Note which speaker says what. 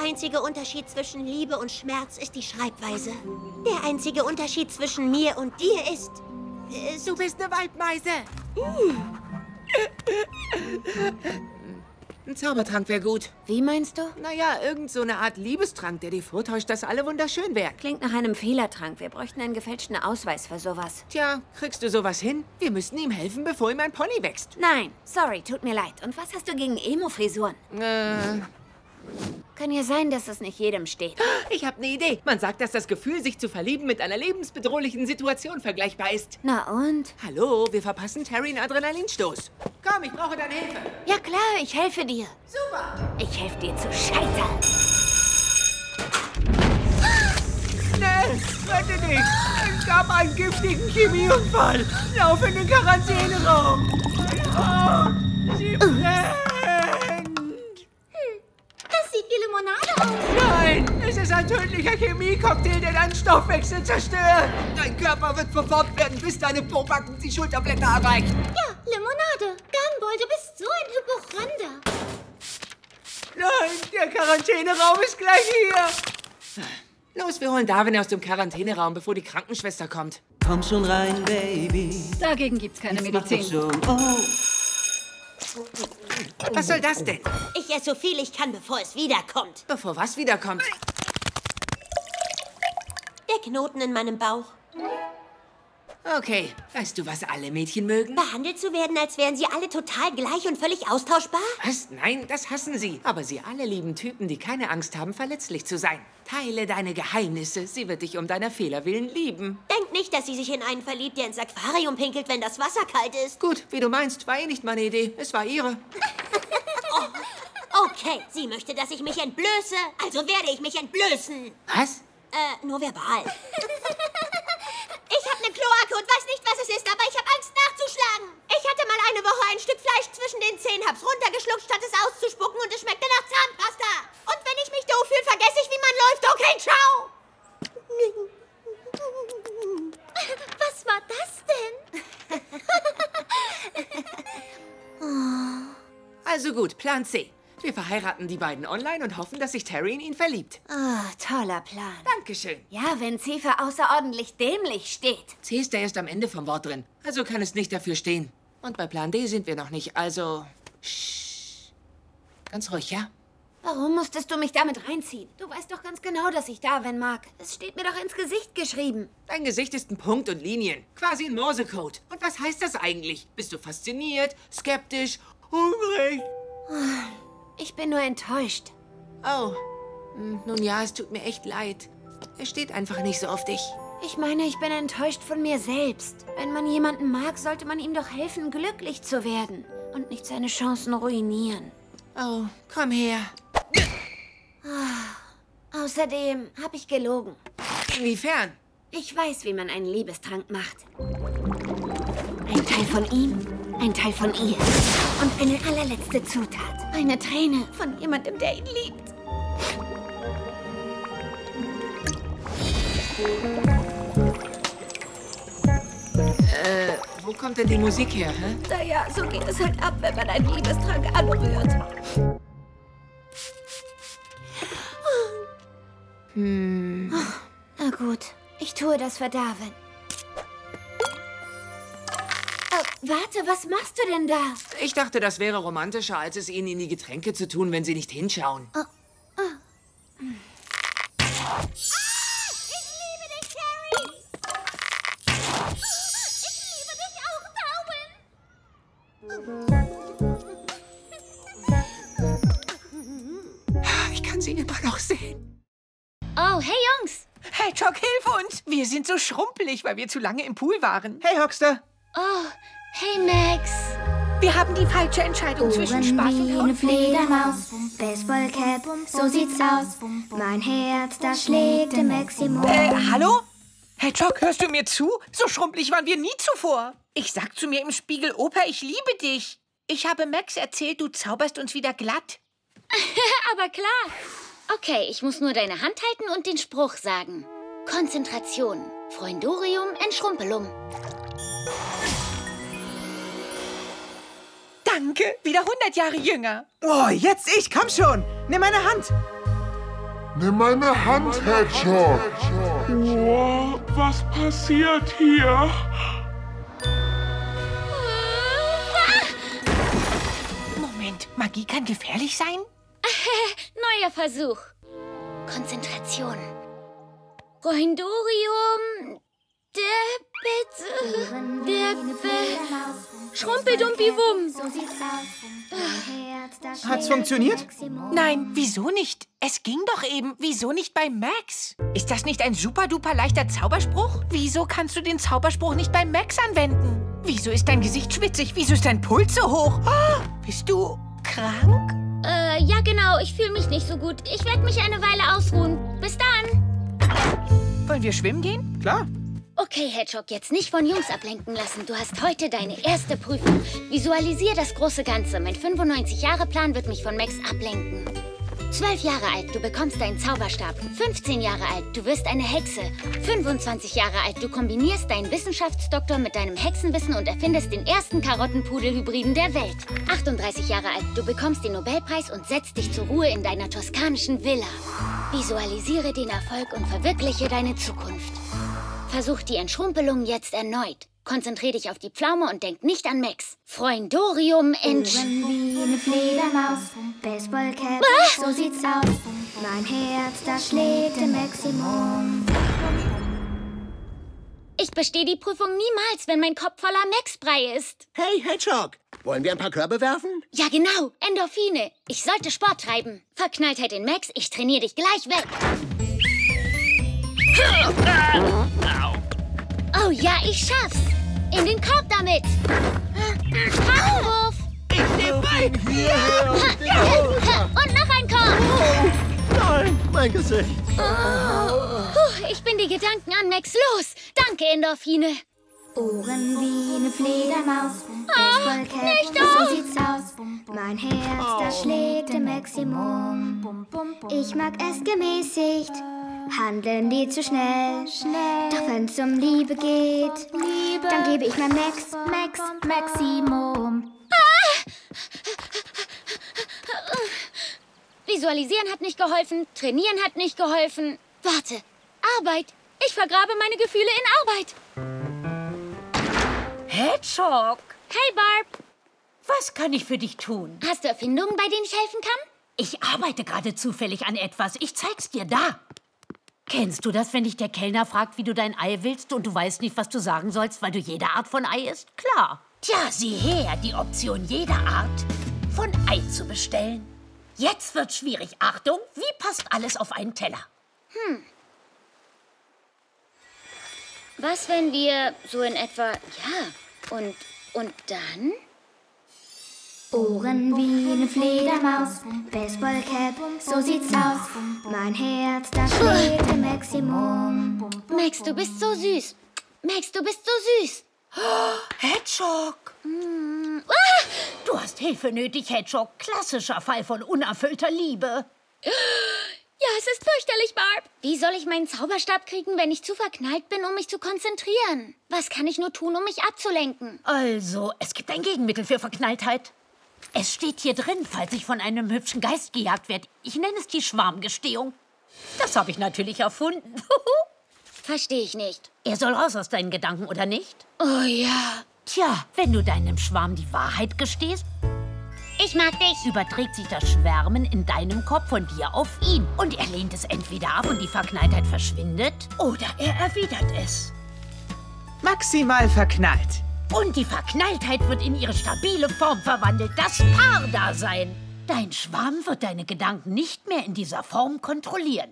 Speaker 1: Der einzige Unterschied zwischen Liebe und Schmerz ist die Schreibweise. Der einzige Unterschied zwischen mir und dir ist... Äh,
Speaker 2: Du bist eine Waldmeise. Ein Zaubertrank wäre gut.
Speaker 3: Wie meinst du?
Speaker 2: Naja, irgend so eine Art Liebestrank, der dir vortäuscht, dass alle wunderschön wären.
Speaker 3: Klingt nach einem Fehlertrank. Wir bräuchten einen gefälschten Ausweis für sowas.
Speaker 2: Tja, kriegst du sowas hin? Wir müssten ihm helfen, bevor ihm ein Pony wächst.
Speaker 3: Nein, sorry, tut mir leid. Und was hast du gegen Emo-Frisuren?
Speaker 2: Äh,
Speaker 3: Kann ja sein, dass es nicht jedem steht.
Speaker 2: ich habe eine Idee. Man sagt, dass das Gefühl, sich zu verlieben, mit einer lebensbedrohlichen Situation vergleichbar ist.
Speaker 3: Na und?
Speaker 2: Hallo, wir verpassen Terry einen Adrenalinstoß. Komm, ich brauche deine Hilfe.
Speaker 3: Ja klar, ich helfe dir.
Speaker 2: Super.
Speaker 3: Ich helfe dir zu scheitern.
Speaker 2: Schnell, rette dich. Es gab einen giftigen Chemieunfall. Lauf in den Quarantäneraum. Oh, sie
Speaker 1: Limonade aus.
Speaker 2: Nein, es ist ein tödlicher Chemiecocktail, der deinen Stoffwechsel zerstört. Dein Körper wird verformt werden, bis deine Pobacken die Schulterblätter erreicht.
Speaker 1: Ja, Limonade. Gumball, du bist so ein Hypochonder.
Speaker 2: Nein, der Quarantäneraum ist gleich hier. Los, wir holen Darwin aus dem Quarantäneraum, bevor die Krankenschwester kommt.
Speaker 4: Komm schon rein, Baby.
Speaker 5: Dagegen gibt's keine
Speaker 4: Mach doch
Speaker 5: Medizin.
Speaker 4: schon. Oh,
Speaker 2: Was soll das denn?
Speaker 1: Ich esse so viel ich kann, bevor es wiederkommt.
Speaker 2: Bevor was wiederkommt.
Speaker 1: Der Knoten in meinem Bauch.
Speaker 2: Okay, weißt du, was alle Mädchen mögen?
Speaker 1: Behandelt zu werden, als wären sie alle total gleich und völlig austauschbar?
Speaker 2: Was? Nein, das hassen sie. Aber sie alle lieben Typen, die keine Angst haben, verletzlich zu sein. Teile deine Geheimnisse. Sie wird dich um deiner Fehler willen lieben.
Speaker 1: Denkt nicht, dass sie sich in einen verliebt, der ins Aquarium pinkelt, wenn das Wasser kalt ist.
Speaker 2: Gut, wie du meinst, war eh nicht meine Idee. Es war ihre.
Speaker 1: Okay, sie möchte, dass ich mich entblöße, also werde ich mich entblößen.
Speaker 2: Was?
Speaker 1: Äh, nur verbal. Ich habe eine Kloake und weiß nicht, was es ist, aber ich habe Angst nachzuschlagen. Ich hatte mal eine Woche ein Stück Fleisch zwischen den Zähnen, hab's runtergeschluckt, statt es auszuspucken und es schmeckte nach Zahnpasta. Und wenn ich mich doof fühle, vergesse ich, wie man läuft. Okay, ciao. Was war das denn?
Speaker 2: Also gut, Plan C. Wir verheiraten die beiden online und hoffen, dass sich Terry in ihn verliebt.
Speaker 3: Ah, toller Plan.
Speaker 2: Dankeschön.
Speaker 3: Ja, wenn C für außerordentlich dämlich steht.
Speaker 2: C ist ja erst am Ende vom Wort drin. Also kann es nicht dafür stehen. Und bei Plan D sind wir noch nicht, also... Shh. Ganz ruhig, ja?
Speaker 3: Warum musstest du mich damit reinziehen? Du weißt doch ganz genau, dass ich Darwin mag. Es steht mir doch ins Gesicht geschrieben.
Speaker 2: Dein Gesicht ist ein Punkt und Linien. Quasi ein Morsecode. Und was heißt das eigentlich? Bist du fasziniert, skeptisch, hungrig?
Speaker 3: Ich bin nur enttäuscht.
Speaker 2: Oh. Nun ja, es tut mir echt leid. Er steht einfach nicht so auf dich.
Speaker 3: Ich meine, ich bin enttäuscht von mir selbst. Wenn man jemanden mag, sollte man ihm doch helfen, glücklich zu werden. Und nicht seine Chancen ruinieren.
Speaker 2: Oh, komm her.
Speaker 3: Außerdem habe ich gelogen.
Speaker 2: Inwiefern?
Speaker 3: Ich weiß, wie man einen Liebestrank macht. Ein Teil von ihm, ein Teil von ihr. Und eine allerletzte Zutat. Eine Träne von jemandem, der ihn liebt.
Speaker 2: Wo kommt denn die Musik her, hä?
Speaker 3: Naja, so geht es halt ab, wenn man einen Liebestrank anrührt. Hm. Na gut, ich tue das für Darwin. Warte, was machst du denn da?
Speaker 2: Ich dachte, das wäre romantischer, als es ihnen in die Getränke zu tun, wenn sie nicht hinschauen.
Speaker 1: Ich liebe dich, Terry. Ich liebe dich auch, Darwin.
Speaker 2: Ich kann sie immer noch sehen.
Speaker 6: Oh, hey Jungs!
Speaker 7: Hey, Jock, hilf uns! Wir sind so schrumpelig, weil wir zu lange im Pool waren.
Speaker 8: Hey, Hoxter.
Speaker 6: Oh, hey Max!
Speaker 7: Wir haben die falsche Entscheidung zwischen Spaß und
Speaker 9: wie eine
Speaker 7: Haut.
Speaker 9: Fledermaus, Baseballcap, so sieht's aus. Mein Herz, das schlägt im Maximum.
Speaker 7: Äh, hallo? Hey, Jock, hörst du mir zu? So schrumpelig waren wir nie zuvor. Ich sag zu mir im Spiegel, Opa, ich liebe dich. Ich habe Max erzählt, du zauberst uns wieder glatt.
Speaker 6: Aber klar! Okay, ich muss nur deine Hand halten und den Spruch sagen. Konzentration. Freundorium Entschrumpelum.
Speaker 7: Danke, wieder 100 Jahre jünger.
Speaker 8: Oh, jetzt ich, komm schon. Nimm meine Hand.
Speaker 5: Nimm meine Hand, Hedgehog.
Speaker 8: Oh, was passiert hier?
Speaker 7: Moment, Magie kann gefährlich sein?
Speaker 6: Neuer Versuch. Konzentration. Rohindorium. Der bitte. Der Be Schrumpeldumpdiwum.
Speaker 9: So sieht's aus.
Speaker 2: Hat's funktioniert?
Speaker 7: Nein, wieso nicht? Es ging doch eben. Wieso nicht bei Max? Ist das nicht ein super duper leichter Zauberspruch? Wieso kannst du den Zauberspruch nicht bei Max anwenden? Wieso ist dein Gesicht schwitzig? Wieso ist dein Puls so hoch? Ah, bist du krank?
Speaker 6: Äh, ja genau, ich fühle mich nicht so gut. Ich werde mich eine Weile ausruhen. Bis dann.
Speaker 7: Wollen wir schwimmen gehen?
Speaker 2: Klar.
Speaker 6: Okay, Hedgehog, jetzt nicht von Jungs ablenken lassen. Du hast heute deine erste Prüfung. Visualisier das große Ganze. Mein 95-Jahre-Plan wird mich von Max ablenken. 12 Jahre alt, du bekommst deinen Zauberstab. 15 Jahre alt, du wirst eine Hexe. 25 Jahre alt, du kombinierst deinen Wissenschaftsdoktor mit deinem Hexenwissen und erfindest den ersten Karottenpudel-Hybriden der Welt. 38 Jahre alt, du bekommst den Nobelpreis und setzt dich zur Ruhe in deiner toskanischen Villa. Visualisiere den Erfolg und verwirkliche deine Zukunft. Versuch die Entschrumpelung jetzt erneut. Konzentrier dich auf die Pflaume und denk nicht an Max. Freundorium entsch...
Speaker 9: Wie eine Fledermaus, Baseballcap, so sieht's aus. Mein Herz, das schlägt im Maximum.
Speaker 6: Ich bestehe die Prüfung niemals, wenn mein Kopf voller Max-Brei ist.
Speaker 10: Hey, Hedgehog, wollen wir ein paar Körbe werfen?
Speaker 6: Ja, genau. Endorphine. Ich sollte Sport treiben. Verknalltheit in Max, ich trainiere dich gleich weg. Oh ja, ich schaff's. In den Korb damit. Hakenwurf. Und noch ein Korb.
Speaker 10: Nein, mein Gesicht.
Speaker 6: Puh, ich bin die Gedanken an Max los. Danke, Endorphine.
Speaker 9: Ohren wie eine Fledermaus, Baseballcap, so sieht's aus. Mein Herz, das schlägt im Maximum. Ich mag es gemäßigt, handeln die zu schnell. Doch wenn's um Liebe geht, dann gebe ich mein Max, Max, Maximum.
Speaker 6: Visualisieren hat nicht geholfen, trainieren hat nicht geholfen. Warte, Arbeit. Ich vergrabe meine Gefühle in Arbeit.
Speaker 11: Hedgehog,
Speaker 6: Hey, Barb.
Speaker 11: was kann ich für dich tun?
Speaker 6: Hast du Erfindungen, bei denen ich helfen kann?
Speaker 11: Ich arbeite gerade zufällig an etwas. Ich zeig's dir da. Kennst du das, wenn dich der Kellner fragt, wie du dein Ei willst und du weißt nicht, was du sagen sollst, weil du jede Art von Ei isst? Klar. Tja, sieh her, die Option jeder Art von Ei zu bestellen. Jetzt wird schwierig. Achtung, wie passt alles auf einen Teller?
Speaker 6: Was, wenn wir so in etwa, ja, und, und dann?
Speaker 9: Ohren wie eine Fledermaus, Baseballcap, so sieht's aus. Mein Herz, das schlägt im Maximum.
Speaker 6: Max, du bist so süß. Max, du bist so süß.
Speaker 11: Hedgehog.
Speaker 6: Mm, ah!
Speaker 11: Du hast Hilfe nötig, Hedgehog. Klassischer Fall von unerfüllter Liebe.
Speaker 6: Ja, es ist fürchterlich, Barb. Wie soll ich meinen Zauberstab kriegen, wenn ich zu verknallt bin, um mich zu konzentrieren? Was kann ich nur tun, um mich abzulenken?
Speaker 11: Also, es gibt ein Gegenmittel für Verknalltheit. Es steht hier drin, falls ich von einem hübschen Geist gejagt werde. Ich nenne es die Schwarmgestehung. Das habe ich natürlich erfunden.
Speaker 6: Verstehe ich nicht.
Speaker 11: er soll raus aus deinen Gedanken, oder nicht?
Speaker 6: Oh ja.
Speaker 11: Tja, wenn du deinem Schwarm die Wahrheit gestehst,
Speaker 6: Ich mag dich.
Speaker 11: überträgt sich das Schwärmen in deinem Kopf von dir auf ihn. Und er lehnt es entweder ab und die Verknalltheit verschwindet, oder er erwidert es.
Speaker 2: Maximal verknallt.
Speaker 11: Und die Verknalltheit wird in ihre stabile Form verwandelt, das Paardasein. Dein Schwarm wird deine Gedanken nicht mehr in dieser Form kontrollieren.